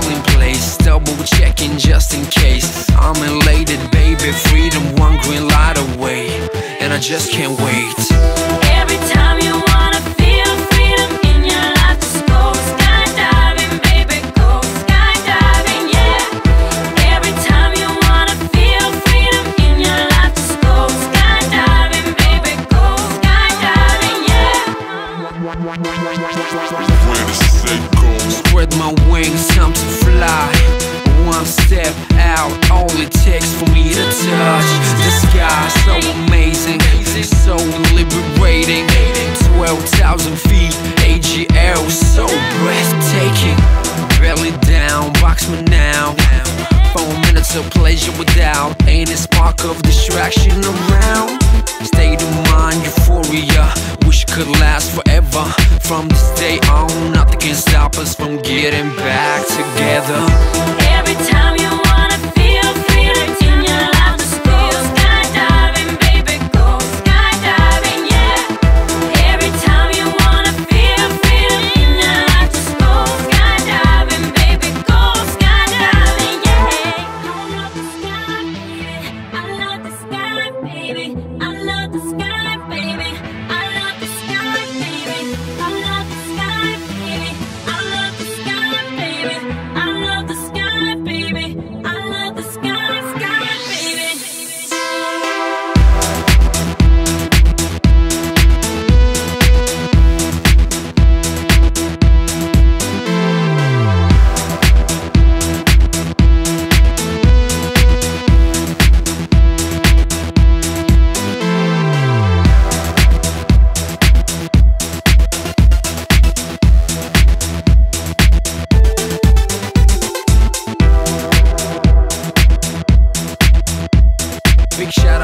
all in place. Double checking just in case. I'm elated, baby. Freedom, one green light away. And I just can't wait. Every time you wanna feel freedom in your life, just go skydiving, baby, go skydiving, yeah. Every time you wanna feel freedom in your life, just go skydiving, baby, go skydiving, yeah. When it's set goes. Spread my wings, time to fly. One step out, all it takes for me to touch the sky. So amazing, so liberating. 12,000 feet, AGL, so breathtaking. Belly down, box me now. Four minutes of pleasure without any spark of distraction around. State of mind, euphoria, wish could last forever. From this day on, us from getting back together.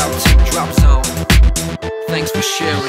out to Drop Zone. Thanks for sharing.